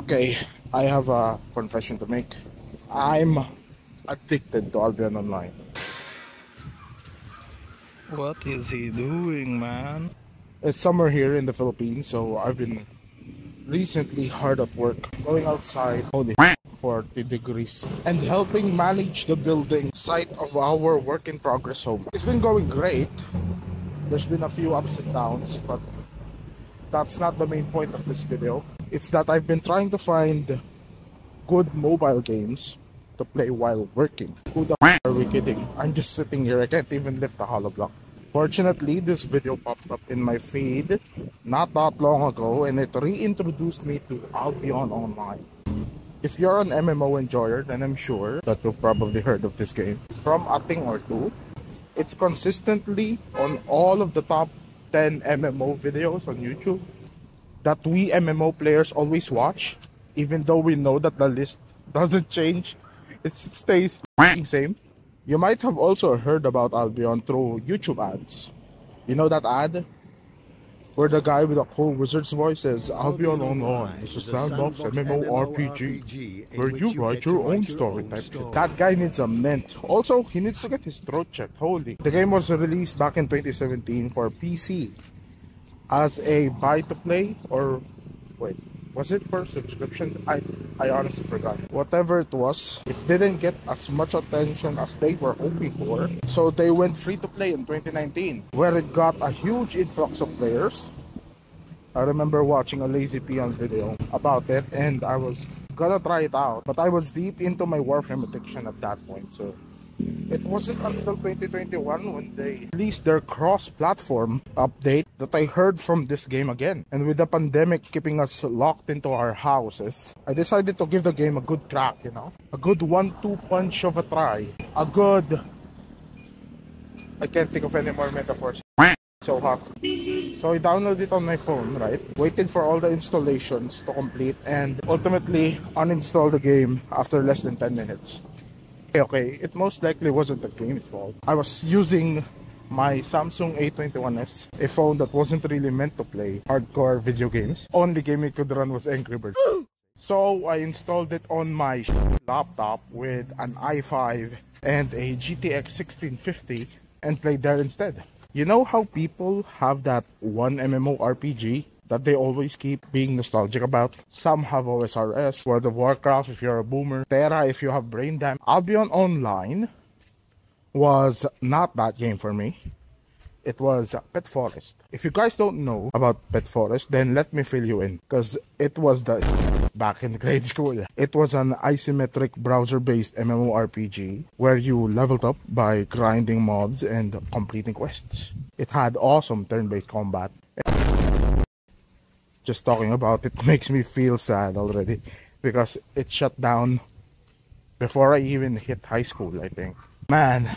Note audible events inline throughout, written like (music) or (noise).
Okay, I have a confession to make. I'm addicted to Albion Online. What is he doing, man? It's summer here in the Philippines, so I've been recently hard at work, going outside only 40 degrees and helping manage the building site of our work in progress home. It's been going great. There's been a few ups and downs, but that's not the main point of this video. It's that I've been trying to find good mobile games to play while working. Who the f are we kidding? I'm just sitting here, I can't even lift a hollow block. Fortunately, this video popped up in my feed not that long ago and it reintroduced me to Albion Online. If you're an MMO enjoyer, then I'm sure that you've probably heard of this game from a thing or two. It's consistently on all of the top 10 MMO videos on YouTube that we MMO players always watch, even though we know that the list (laughs) doesn't change, it stays the same. You might have also heard about Albion through YouTube ads. You know that ad? Where the guy with a cool wizard's voice says, Albion Online is a sandbox MMORPG where you write your own story type shit. That guy needs a mint. Also, he needs to get his throat checked. Holy. The game was released back in 2017 for PC as a buy to play or wait was it for subscription? I i honestly forgot. Whatever it was it didn't get as much attention as they were hoping for. So they went free to play in 2019 where it got a huge influx of players. I remember watching a LazyPeon video about it and i was gonna try it out but i was deep into my warframe addiction at that point so it wasn't until 2021 when they released their cross-platform update that I heard from this game again. And with the pandemic keeping us locked into our houses, I decided to give the game a good crack, you know? A good one-two punch of a try. A good... I can't think of any more metaphors. So hot. So I downloaded it on my phone, right? Waited for all the installations to complete and ultimately uninstalled the game after less than 10 minutes. Okay, it most likely wasn't the game's fault. I was using my Samsung A21s, a phone that wasn't really meant to play hardcore video games. Only game it could run was Angry Birds. (gasps) so I installed it on my laptop with an i5 and a GTX 1650 and played there instead. You know how people have that one MMORPG that they always keep being nostalgic about. Some have OSRS, World of Warcraft if you're a boomer, TERA if you have brain damage. Albion Online was not that game for me. It was Pet Forest. If you guys don't know about Pet Forest, then let me fill you in. Because it was the back in grade (laughs) school. It was an isometric browser-based MMORPG where you leveled up by grinding mobs and completing quests. It had awesome turn-based combat just talking about it (laughs) makes me feel sad already because it shut down before I even hit high school, I think. Man.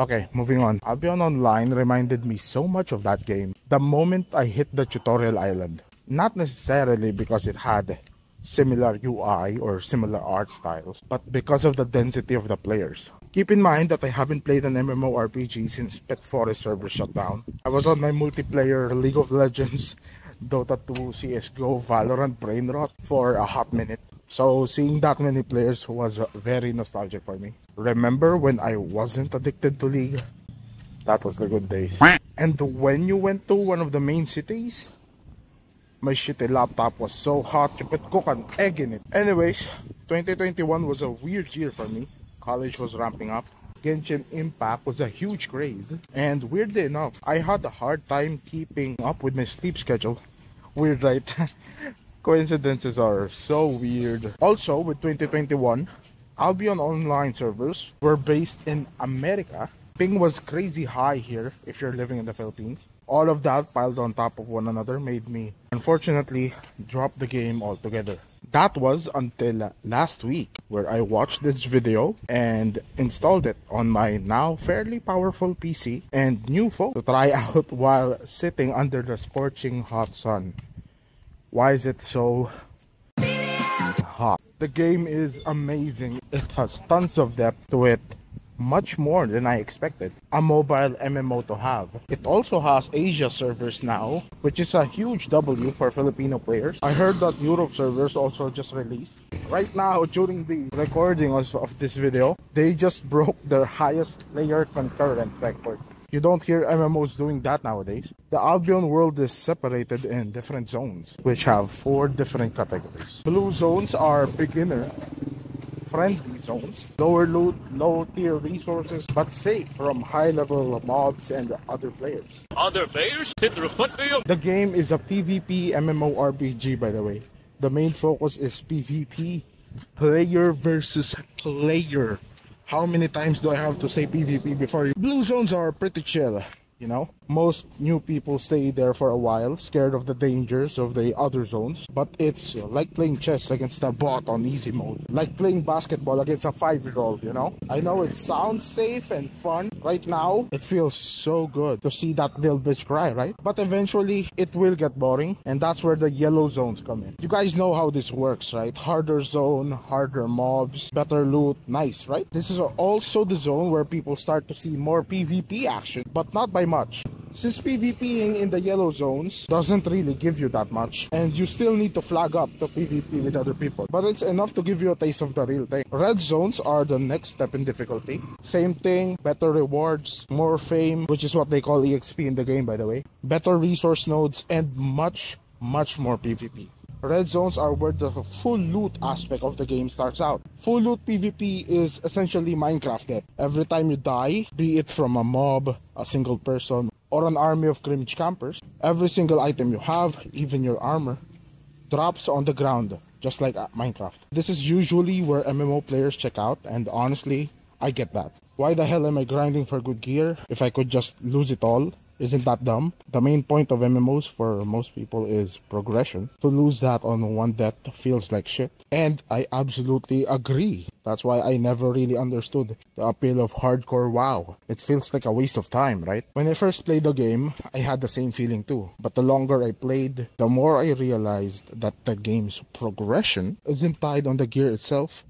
Okay, moving on. Albion Online reminded me so much of that game the moment I hit the tutorial island. Not necessarily because it had similar UI or similar art styles, but because of the density of the players. Keep in mind that I haven't played an MMORPG since Pet Forest server shut down. I was on my multiplayer League of Legends Dota 2, CSGO, Valorant, Brain Rot for a hot minute. So seeing that many players was very nostalgic for me. Remember when I wasn't addicted to League? That was the good days. And when you went to one of the main cities, my shitty laptop was so hot you could cook an egg in it. Anyways, 2021 was a weird year for me. College was ramping up. Genshin Impact was a huge craze. And weirdly enough, I had a hard time keeping up with my sleep schedule. Weird, right? (laughs) Coincidences are so weird. Also, with 2021, Albion online servers were based in America. Ping was crazy high here if you're living in the Philippines. All of that piled on top of one another made me, unfortunately, drop the game altogether. That was until last week where I watched this video and installed it on my now fairly powerful PC and new phone to try (laughs) out while sitting under the scorching hot sun. Why is it so hot? The game is amazing. It has tons of depth to it much more than I expected. A mobile MMO to have. It also has Asia servers now, which is a huge W for Filipino players. I heard that Europe servers also just released. Right now, during the recording of, this video, they just broke their highest player concurrent record. You don't hear MMOs doing that nowadays. The Albion world is separated in different zones, which have four different categories. Blue zones are beginner friendly zones, lower loot, low tier resources, but safe from high level mobs and other players. Other players? Reflect to you. The game is a PvP MMORPG by the way. The main focus is PvP, player versus player. How many times do I have to say PvP before you? Blue zones are pretty chill, you know? Most new people stay there for a while, scared of the dangers of the other zones. But it's like playing chess against a bot on easy mode. Like playing basketball against a five-year-old, you know? I know it sounds safe and fun. Right now, it feels so good to see that little bitch cry, right? But eventually, it will get boring. And that's where the yellow zones come in. You guys know how this works, right? Harder zone, harder mobs, better loot. Nice, right? This is also the zone where people start to see more PvP action, but not by much. Since PvPing in the yellow zones doesn't really give you that much, and you still need to flag up to PvP with other people, but it's enough to give you a taste of the real thing. Red zones are the next step in difficulty. Same thing, better rewards, more fame, which is what they call EXP in the game by the way, better resource nodes, and much, much more PvP. Red zones are where the full loot aspect of the game starts out. Full loot PvP is essentially Minecraft. Every time you die, be it from a mob, a single person, or an army of Grimmage campers, every single item you have, even your armor, drops on the ground, just like uh, Minecraft. This is usually where MMO players check out, and honestly, I get that. Why the hell am I grinding for good gear if I could just lose it all isn't that dumb? The main point of MMOs for most people is progression. To lose that on one death feels like shit. And I absolutely agree. That's why I never really understood the appeal of hardcore WoW. It feels like a waste of time, right? When I first played the game, I had the same feeling too. But the longer I played, the more I realized that the game's progression isn't tied on the gear itself,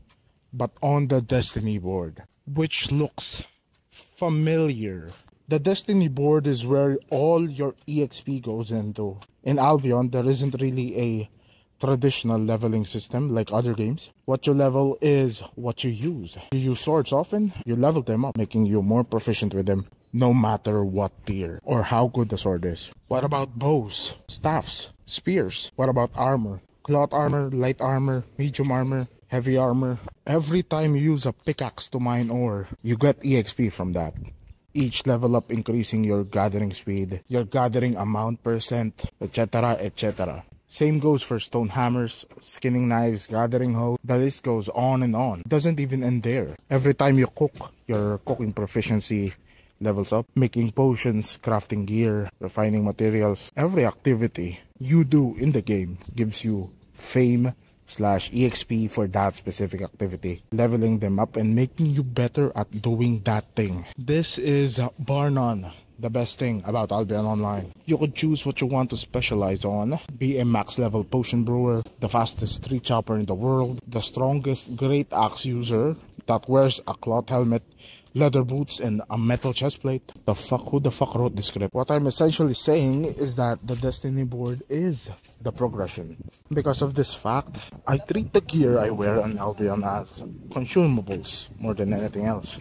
but on the Destiny board, which looks familiar. The Destiny board is where all your EXP goes into. In Albion, there isn't really a traditional leveling system like other games. What you level is what you use. You use swords often, you level them up, making you more proficient with them, no matter what tier or how good the sword is. What about bows, staffs, spears? What about armor? Cloth armor, light armor, medium armor, heavy armor. Every time you use a pickaxe to mine ore, you get EXP from that each level up increasing your gathering speed, your gathering amount percent, etc. etc. Same goes for stone hammers, skinning knives, gathering hoe, the list goes on and on. It doesn't even end there. Every time you cook, your cooking proficiency levels up, making potions, crafting gear, refining materials. Every activity you do in the game gives you fame, slash exp for that specific activity leveling them up and making you better at doing that thing this is uh, bar none the best thing about Albion Online. You could choose what you want to specialize on, be a max level potion brewer, the fastest tree chopper in the world, the strongest great axe user that wears a cloth helmet, leather boots, and a metal chestplate. The fuck, who the fuck wrote this script? What I'm essentially saying is that the Destiny board is the progression. Because of this fact, I treat the gear I wear on Albion as consumables more than anything else.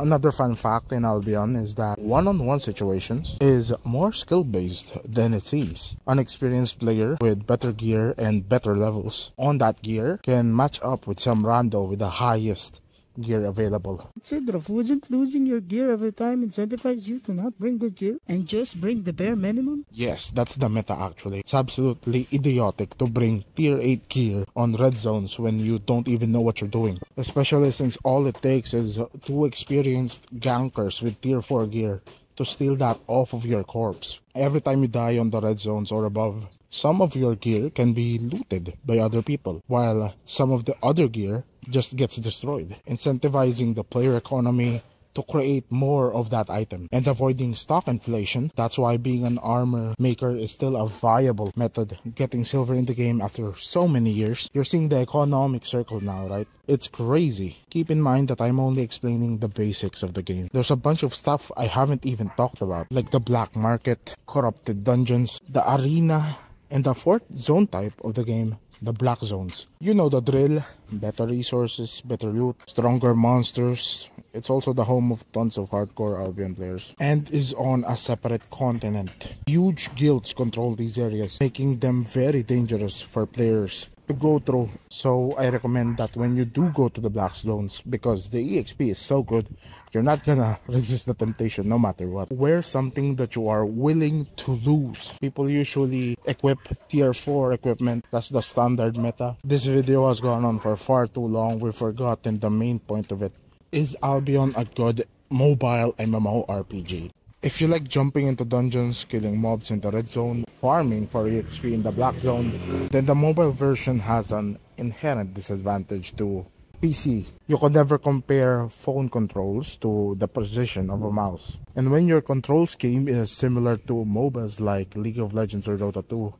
Another fun fact in Albion is that one-on-one situations is more skill-based than it seems. An experienced player with better gear and better levels on that gear can match up with some rando with the highest gear available. Sidrouf, wasn't losing your gear every time incentivizes you to not bring good gear and just bring the bare minimum? Yes, that's the meta actually. It's absolutely idiotic to bring tier 8 gear on red zones when you don't even know what you're doing. Especially since all it takes is two experienced gankers with tier 4 gear to steal that off of your corpse. Every time you die on the red zones or above, some of your gear can be looted by other people, while some of the other gear just gets destroyed, incentivizing the player economy to create more of that item and avoiding stock inflation. That's why being an armor maker is still a viable method. Getting silver in the game after so many years, you're seeing the economic circle now, right? It's crazy. Keep in mind that I'm only explaining the basics of the game. There's a bunch of stuff I haven't even talked about, like the black market, corrupted dungeons, the arena, and the fourth zone type of the game the black zones. You know the drill, better resources, better loot, stronger monsters. It's also the home of tons of hardcore Albion players and is on a separate continent. Huge guilds control these areas, making them very dangerous for players to go through. So I recommend that when you do go to the black zones, because the EXP is so good, you're not gonna (laughs) resist the temptation no matter what. Wear something that you are willing to lose. People usually equip tier 4 equipment. That's the standard meta. This video has gone on for far too long. We've forgotten the main point of it. Is Albion a good mobile MMORPG? If you like jumping into dungeons, killing mobs in the red zone, farming for EXP in the black zone, then the mobile version has an inherent disadvantage to PC. You could never compare phone controls to the precision of a mouse. And when your control scheme is similar to MOBAs like League of Legends or Dota 2,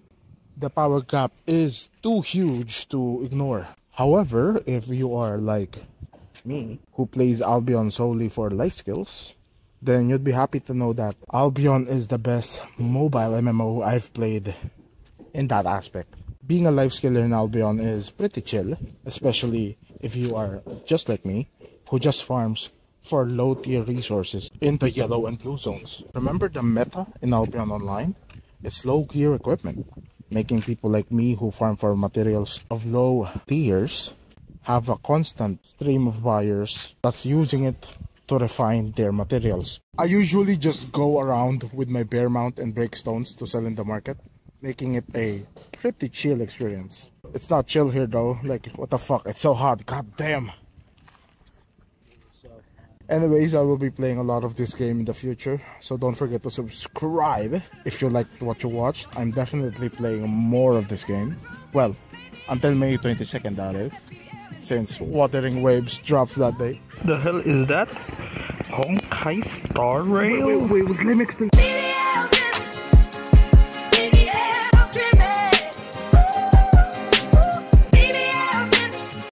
the power gap is too huge to ignore. However, if you are like me, who plays Albion solely for life skills, then you'd be happy to know that Albion is the best mobile MMO I've played in that aspect. Being a life skiller in Albion is pretty chill, especially if you are just like me, who just farms for low tier resources in the yellow and blue zones. Remember the meta in Albion Online? It's low gear equipment, making people like me who farm for materials of low tiers have a constant stream of buyers that's using it to refine their materials. I usually just go around with my bear mount and break stones to sell in the market, making it a pretty chill experience. It's not chill here though, like what the fuck, it's so hot, god damn. Anyways, I will be playing a lot of this game in the future, so don't forget to subscribe if you liked what you watched. I'm definitely playing more of this game. Well, until May 22nd that is, since Wuthering Waves drops that day. The hell is that? Honkai Star Rail? wait, wait, let me explain.